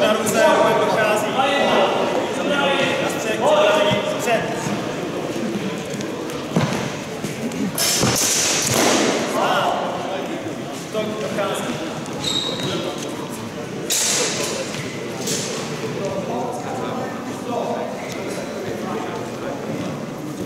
Na ruce, ruka prochází. Na střech, připravení, před. To prochází. Kolik?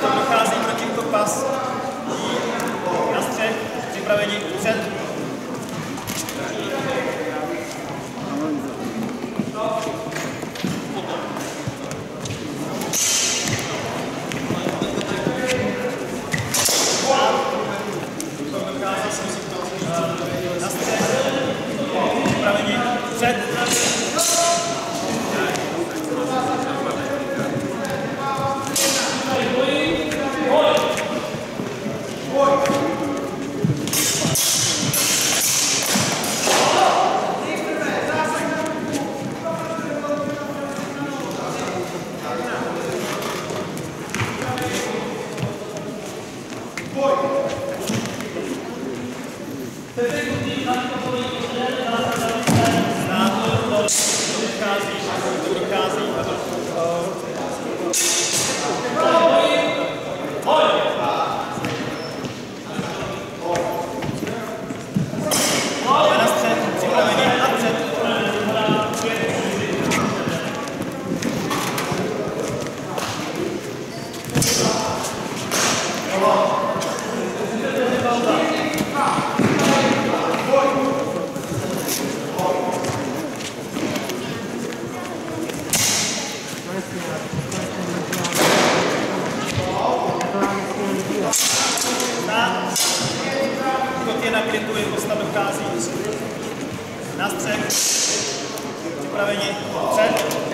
prochází proti to pas. Na střech, připravení, před. Na střech, připravení, před. Dochází, to dochází. Ale na střed, připravení, na před. Na, kot je na kliku, je postav dochází. Na střech, připravení, před.